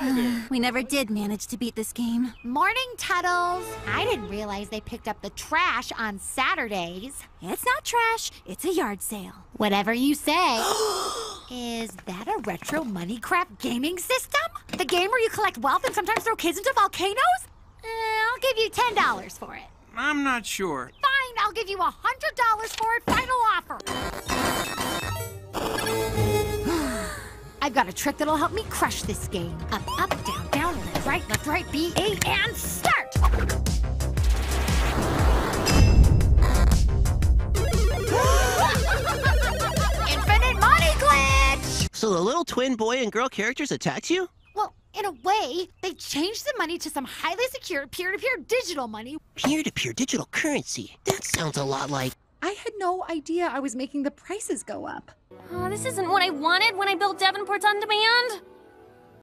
we never did manage to beat this game. Morning, Tuttles. I didn't realize they picked up the trash on Saturdays. It's not trash, it's a yard sale. Whatever you say. Is that a retro Moneycraft gaming system? The game where you collect wealth and sometimes throw kids into volcanoes? Uh, I'll give you $10 for it. I'm not sure. Fine, I'll give you $100 for it. I've got a trick that'll help me crush this game. Up, up, down, down, left, right, left, right, B, A, and start! Infinite money glitch! So the little twin boy and girl characters attacked you? Well, in a way, they changed the money to some highly secure peer-to-peer digital money. Peer-to-peer digital currency. That sounds a lot like... I had no idea I was making the prices go up. Oh, this isn't what I wanted when I built Davenport's On Demand.